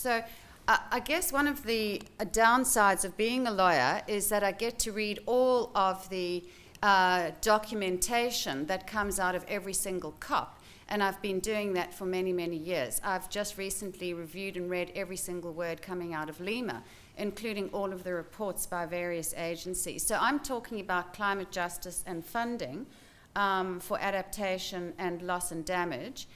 So uh, I guess one of the uh, downsides of being a lawyer is that I get to read all of the uh, documentation that comes out of every single COP. And I've been doing that for many, many years. I've just recently reviewed and read every single word coming out of Lima, including all of the reports by various agencies. So I'm talking about climate justice and funding um, for adaptation and loss and damage.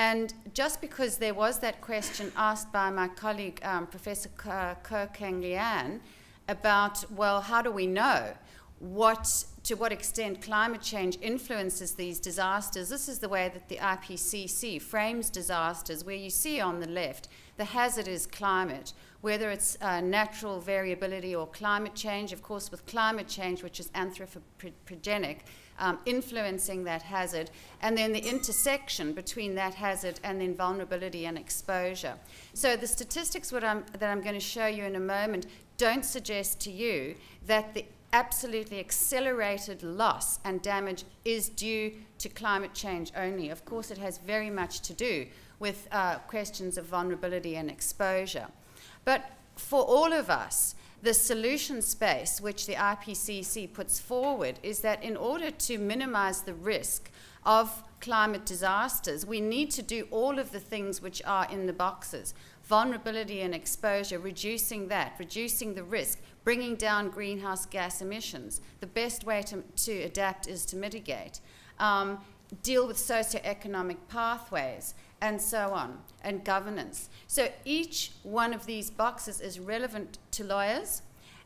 And just because there was that question asked by my colleague, um, Professor Koh Kheng Lian, about, well, how do we know what, to what extent climate change influences these disasters? This is the way that the IPCC frames disasters, where you see on the left, the hazard is climate, whether it's uh, natural variability or climate change. Of course, with climate change, which is anthropogenic, um, influencing that hazard, and then the intersection between that hazard and then vulnerability and exposure. So the statistics I'm, that I'm going to show you in a moment don't suggest to you that the absolutely accelerated loss and damage is due to climate change only. Of course, it has very much to do with uh, questions of vulnerability and exposure. But for all of us, the solution space which the IPCC puts forward is that in order to minimize the risk of climate disasters, we need to do all of the things which are in the boxes vulnerability and exposure, reducing that, reducing the risk, bringing down greenhouse gas emissions. The best way to, to adapt is to mitigate. Um, deal with socioeconomic pathways and so on, and governance. So each one of these boxes is relevant to lawyers,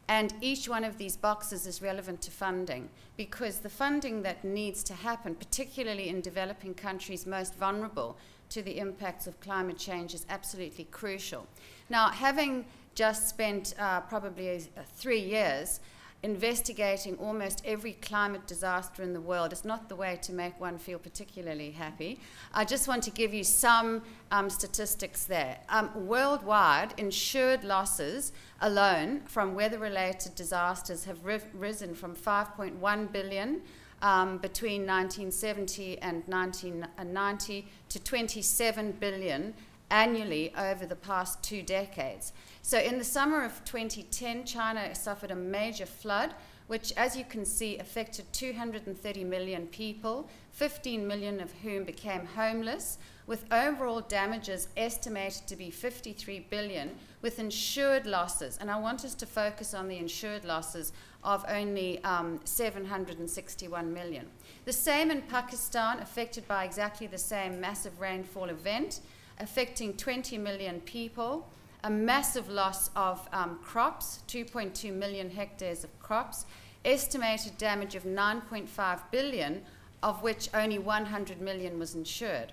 and each one of these boxes is relevant to funding because the funding that needs to happen, particularly in developing countries most vulnerable to the impacts of climate change, is absolutely crucial. Now, having just spent uh, probably three years investigating almost every climate disaster in the world is not the way to make one feel particularly happy. I just want to give you some um, statistics there. Um, worldwide, insured losses alone from weather-related disasters have risen from 5.1 billion um, between 1970 and 1990 to 27 billion annually over the past two decades. So in the summer of 2010, China suffered a major flood, which, as you can see, affected 230 million people, 15 million of whom became homeless, with overall damages estimated to be 53 billion, with insured losses. And I want us to focus on the insured losses of only um, 761 million. The same in Pakistan, affected by exactly the same massive rainfall event, affecting 20 million people a massive loss of um, crops, 2.2 million hectares of crops, estimated damage of 9.5 billion, of which only 100 million was insured.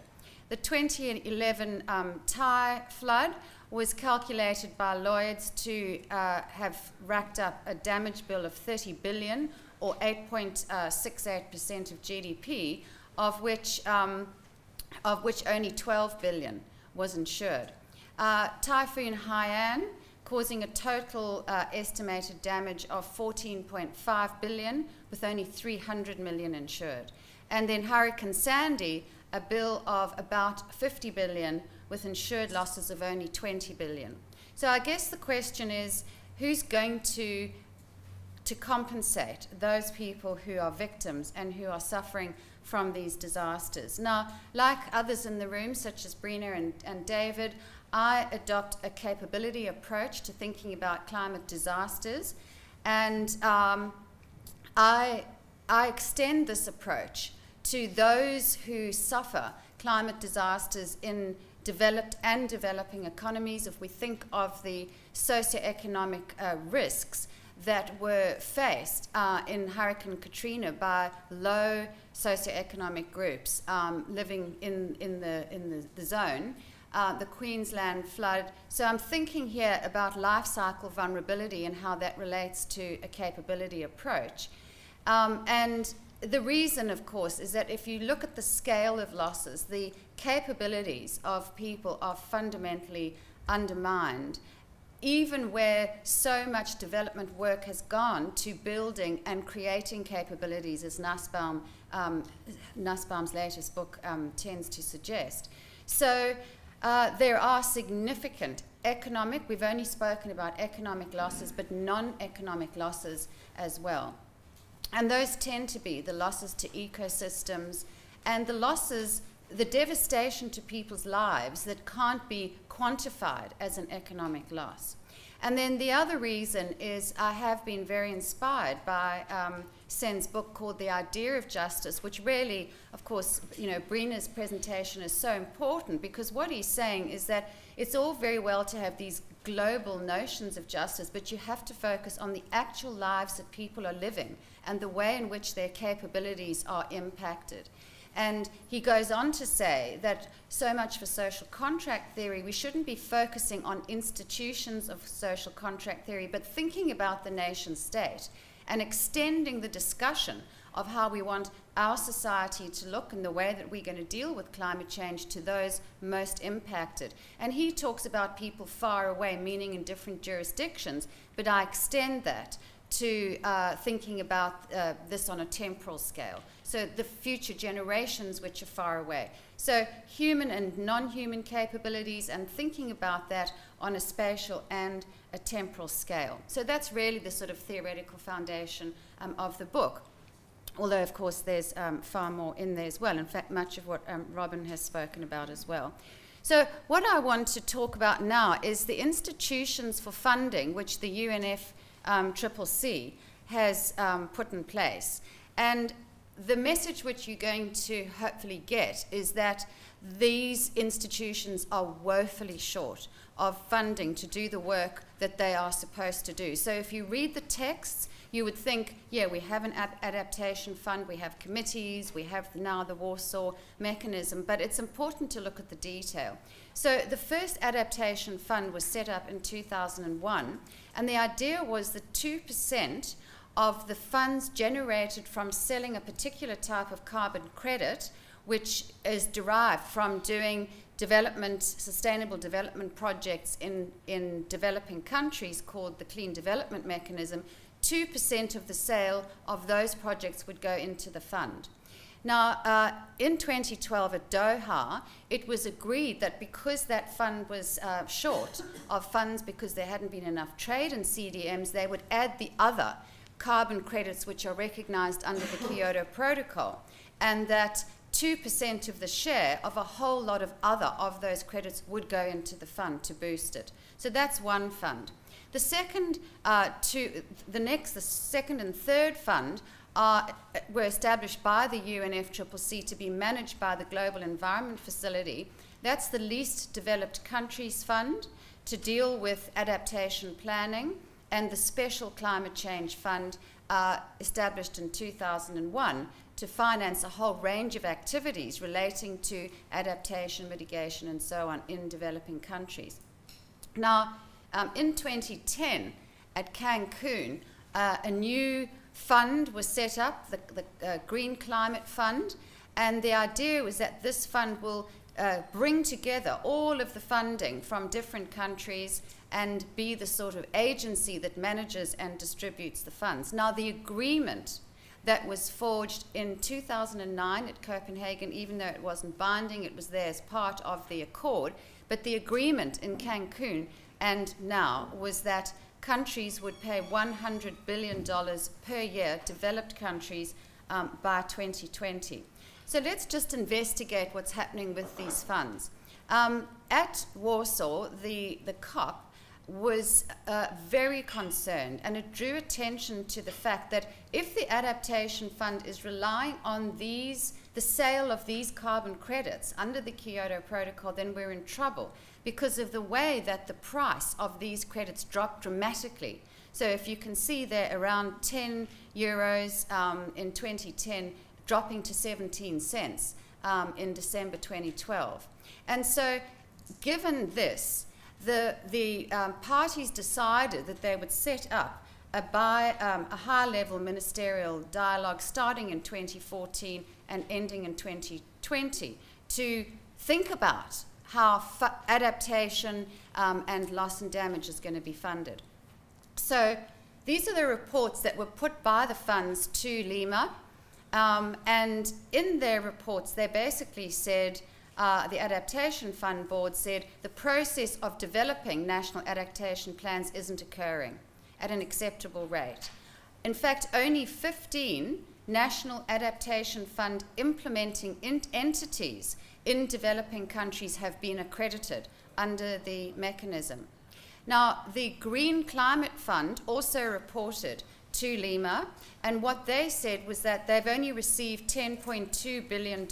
The 2011 um, Thai flood was calculated by Lloyds to uh, have racked up a damage bill of 30 billion, or 8.68% uh, of GDP, of which, um, of which only 12 billion was insured. Uh, Typhoon Haiyan causing a total uh, estimated damage of 14.5 billion with only 300 million insured. And then Hurricane Sandy, a bill of about 50 billion with insured losses of only 20 billion. So I guess the question is, who's going to to compensate those people who are victims and who are suffering from these disasters. Now, like others in the room, such as Breena and, and David, I adopt a capability approach to thinking about climate disasters, and um, I, I extend this approach to those who suffer climate disasters in developed and developing economies. If we think of the socioeconomic uh, risks that were faced uh, in Hurricane Katrina by low socioeconomic groups um, living in, in, the, in the, the zone, uh, the Queensland flood. So I'm thinking here about life cycle vulnerability and how that relates to a capability approach. Um, and the reason, of course, is that if you look at the scale of losses, the capabilities of people are fundamentally undermined, even where so much development work has gone to building and creating capabilities, as Nussbaum, um, Nussbaum's latest book um, tends to suggest. So uh, there are significant economic, we've only spoken about economic losses, but non economic losses as well. And those tend to be the losses to ecosystems and the losses, the devastation to people's lives that can't be quantified as an economic loss. And then the other reason is I have been very inspired by um, Sen's book called The Idea of Justice, which really, of course, you know, Breena's presentation is so important because what he's saying is that it's all very well to have these global notions of justice, but you have to focus on the actual lives that people are living and the way in which their capabilities are impacted. And he goes on to say that so much for social contract theory, we shouldn't be focusing on institutions of social contract theory, but thinking about the nation state and extending the discussion of how we want our society to look and the way that we're going to deal with climate change to those most impacted. And he talks about people far away, meaning in different jurisdictions, but I extend that to uh, thinking about uh, this on a temporal scale. So the future generations which are far away. So human and non-human capabilities and thinking about that on a spatial and a temporal scale. So that's really the sort of theoretical foundation um, of the book. Although, of course, there's um, far more in there as well. In fact, much of what um, Robin has spoken about as well. So, what I want to talk about now is the institutions for funding which the UNF um, Triple C has um, put in place. And the message which you're going to hopefully get is that these institutions are woefully short of funding to do the work that they are supposed to do. So if you read the texts, you would think, yeah, we have an ad adaptation fund, we have committees, we have now the Warsaw mechanism, but it's important to look at the detail. So the first adaptation fund was set up in 2001, and the idea was that 2% of the funds generated from selling a particular type of carbon credit, which is derived from doing development, sustainable development projects in, in developing countries called the Clean Development Mechanism, 2% of the sale of those projects would go into the fund. Now, uh, in 2012 at Doha, it was agreed that because that fund was uh, short of funds because there hadn't been enough trade in CDMs, they would add the other carbon credits which are recognized under the Kyoto Protocol, and that 2% of the share of a whole lot of other of those credits would go into the fund to boost it. So that's one fund. The second, uh, two, the next, the second and third fund are, were established by the UNFCCC to be managed by the Global Environment Facility. That's the Least Developed Countries Fund to deal with adaptation planning and the Special Climate Change Fund uh, established in 2001 to finance a whole range of activities relating to adaptation, mitigation, and so on in developing countries. Now, um, in 2010 at Cancun, uh, a new fund was set up, the, the uh, Green Climate Fund, and the idea was that this fund will uh, bring together all of the funding from different countries and be the sort of agency that manages and distributes the funds. Now, the agreement that was forged in 2009 at Copenhagen, even though it wasn't binding, it was there as part of the accord, but the agreement in Cancun and now was that countries would pay $100 billion per year, developed countries, um, by 2020. So let's just investigate what's happening with these funds. Um, at Warsaw, the, the COP was uh, very concerned and it drew attention to the fact that if the adaptation fund is relying on these the sale of these carbon credits under the Kyoto Protocol, then we're in trouble because of the way that the price of these credits dropped dramatically. So if you can see there around 10 euros um, in 2010, dropping to 17 cents um, in December 2012. And so given this, the, the um, parties decided that they would set up a, by, um, a high-level ministerial dialogue starting in 2014 and ending in 2020 to think about how adaptation um, and loss and damage is going to be funded. So these are the reports that were put by the funds to Lima. Um, and in their reports, they basically said uh, the Adaptation Fund Board said the process of developing national adaptation plans isn't occurring at an acceptable rate. In fact, only 15 National Adaptation Fund implementing entities in developing countries have been accredited under the mechanism. Now, the Green Climate Fund also reported to Lima, and what they said was that they've only received $10.2 billion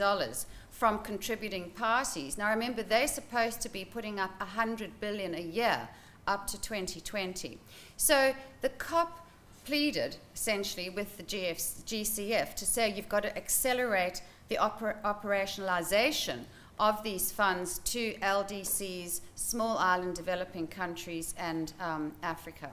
from contributing parties. Now, remember, they're supposed to be putting up 100 billion a year up to 2020. So the COP pleaded essentially with the GF, GCF to say you've got to accelerate the oper operationalization of these funds to LDCs, small island developing countries, and um, Africa.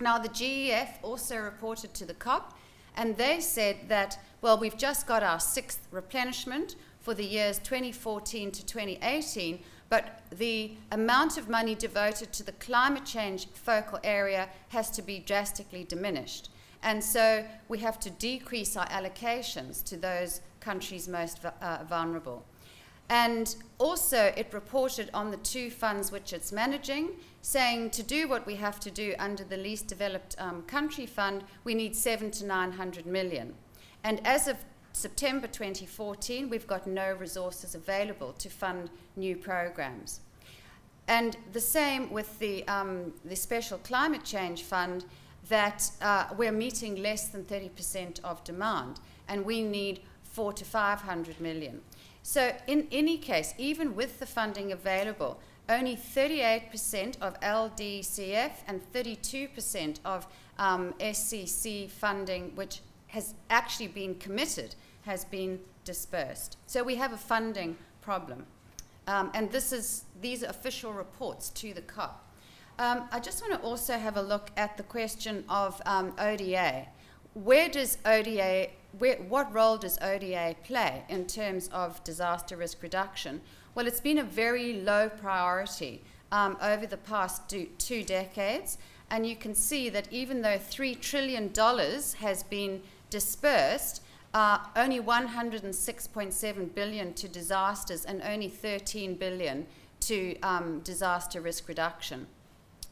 Now, the GEF also reported to the COP, and they said that, well, we've just got our sixth replenishment for the years 2014 to 2018, but the amount of money devoted to the climate change focal area has to be drastically diminished. And so we have to decrease our allocations to those countries most uh, vulnerable. And also, it reported on the two funds which it's managing, saying to do what we have to do under the least developed um, country fund, we need seven to 900 million. And as of September 2014, we've got no resources available to fund new programs. And the same with the, um, the Special Climate Change Fund, that uh, we're meeting less than 30% of demand, and we need four to 500 million. So in any case, even with the funding available, only 38% of LDCF and 32% of um, SCC funding, which has actually been committed, has been dispersed. So we have a funding problem. Um, and this is, these are official reports to the COP. Um, I just want to also have a look at the question of um, ODA. Where does ODA where, what role does ODA play in terms of disaster risk reduction? Well, it's been a very low priority um, over the past two, two decades, and you can see that even though $3 trillion has been dispersed, uh, only 106.7 billion to disasters and only 13 billion to um, disaster risk reduction.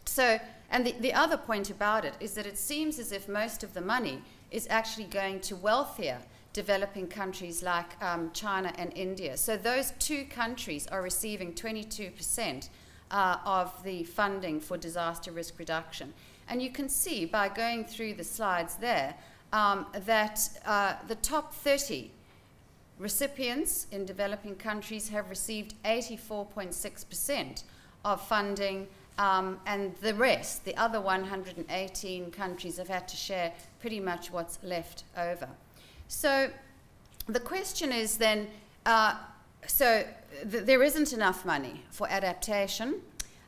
So, and the, the other point about it is that it seems as if most of the money is actually going to wealthier developing countries like um, China and India. So those two countries are receiving 22% uh, of the funding for disaster risk reduction. And you can see by going through the slides there um, that uh, the top 30 recipients in developing countries have received 84.6% of funding um, and the rest, the other 118 countries, have had to share pretty much what's left over. So the question is then uh, so th there isn't enough money for adaptation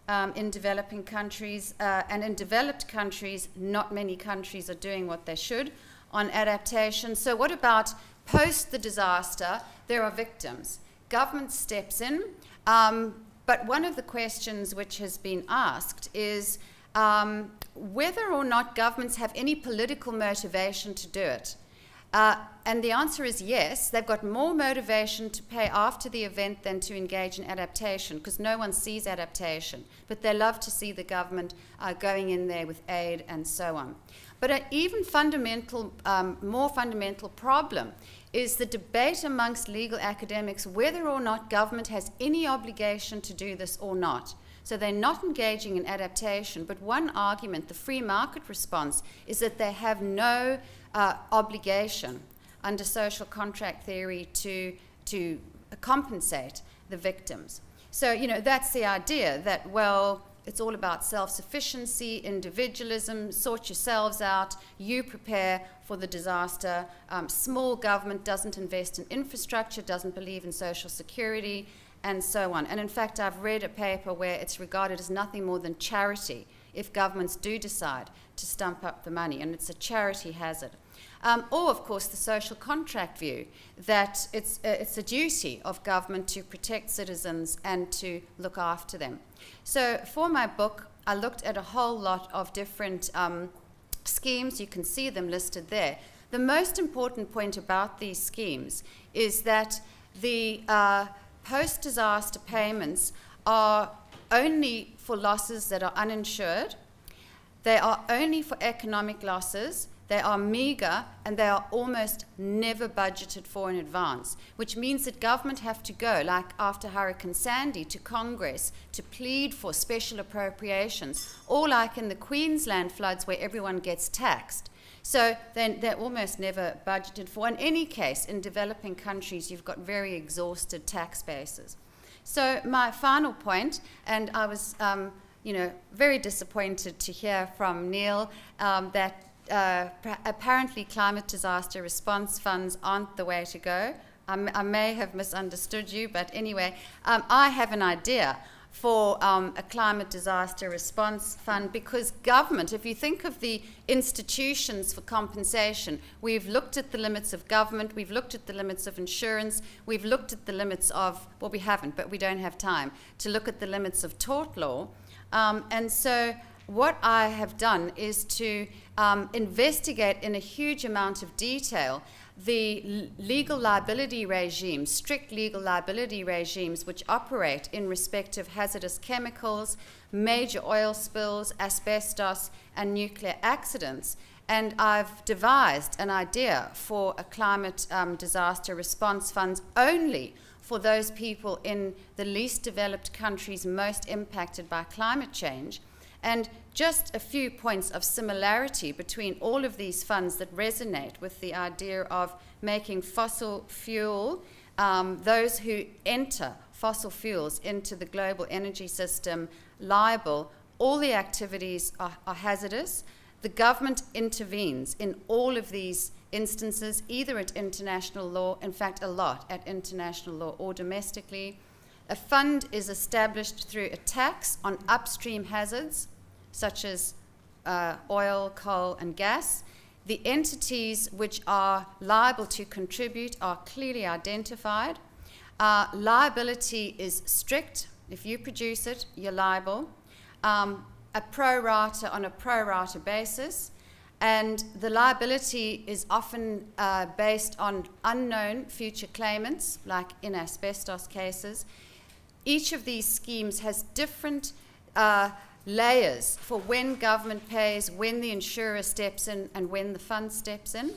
um, in developing countries, uh, and in developed countries, not many countries are doing what they should on adaptation. So, what about post the disaster? There are victims. Government steps in. Um, but one of the questions which has been asked is um, whether or not governments have any political motivation to do it. Uh, and the answer is yes. They've got more motivation to pay after the event than to engage in adaptation because no one sees adaptation. But they love to see the government uh, going in there with aid and so on. But an even fundamental, um, more fundamental problem is the debate amongst legal academics whether or not government has any obligation to do this or not. So they're not engaging in adaptation, but one argument, the free market response, is that they have no uh, obligation under social contract theory to, to compensate the victims. So, you know, that's the idea that, well, it's all about self sufficiency, individualism, sort yourselves out, you prepare for the disaster. Um, small government doesn't invest in infrastructure, doesn't believe in social security, and so on. And in fact, I've read a paper where it's regarded as nothing more than charity if governments do decide to stump up the money, and it's a charity hazard. Um, or, of course, the social contract view that it's, uh, it's a duty of government to protect citizens and to look after them. So, for my book, I looked at a whole lot of different um, schemes. You can see them listed there. The most important point about these schemes is that the uh, post disaster payments are only for losses that are uninsured, they are only for economic losses, they are meager, and they are almost never budgeted for in advance, which means that government have to go, like after Hurricane Sandy, to Congress to plead for special appropriations, or like in the Queensland floods where everyone gets taxed. So then they're almost never budgeted for. In any case, in developing countries, you've got very exhausted tax bases. So my final point, and I was, um, you know, very disappointed to hear from Neil um, that uh, apparently climate disaster response funds aren't the way to go. I may have misunderstood you, but anyway, um, I have an idea for um, a climate disaster response fund because government, if you think of the institutions for compensation, we've looked at the limits of government, we've looked at the limits of insurance, we've looked at the limits of, well, we haven't, but we don't have time to look at the limits of tort law. Um, and so what I have done is to um, investigate in a huge amount of detail the legal liability regimes, strict legal liability regimes, which operate in respect of hazardous chemicals, major oil spills, asbestos, and nuclear accidents. And I've devised an idea for a climate um, disaster response fund only for those people in the least developed countries most impacted by climate change. And just a few points of similarity between all of these funds that resonate with the idea of making fossil fuel, um, those who enter fossil fuels into the global energy system liable. All the activities are, are hazardous. The government intervenes in all of these instances, either at international law, in fact, a lot at international law or domestically. A fund is established through a tax on upstream hazards such as uh, oil, coal, and gas. The entities which are liable to contribute are clearly identified. Uh, liability is strict. If you produce it, you're liable. Um, a pro rata on a pro rata basis. And the liability is often uh, based on unknown future claimants, like in asbestos cases. Each of these schemes has different uh, layers for when government pays, when the insurer steps in, and when the fund steps in.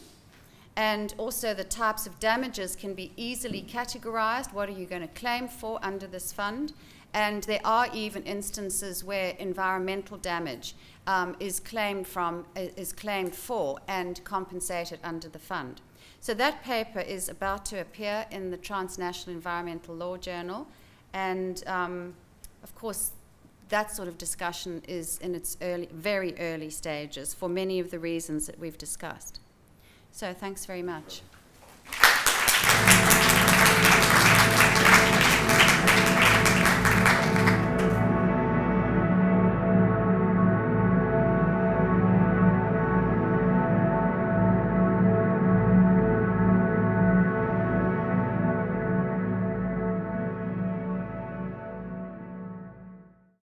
And also the types of damages can be easily categorized. What are you going to claim for under this fund? And there are even instances where environmental damage um, is claimed from is claimed for and compensated under the fund. So that paper is about to appear in the Transnational Environmental Law Journal, and um, of course that sort of discussion is in its early, very early stages for many of the reasons that we've discussed. So thanks very much.